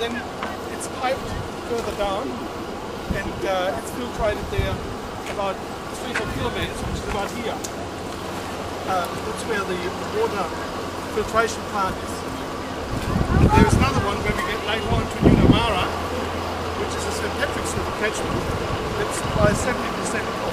then it's piped further down and uh, it's filtrated there about 300 kilometers, which is about here. Uh, that's where the water filtration plant is. There's another one where we get later on to Nunamara, which is a St. Patrick's River catchment. that supplies 70%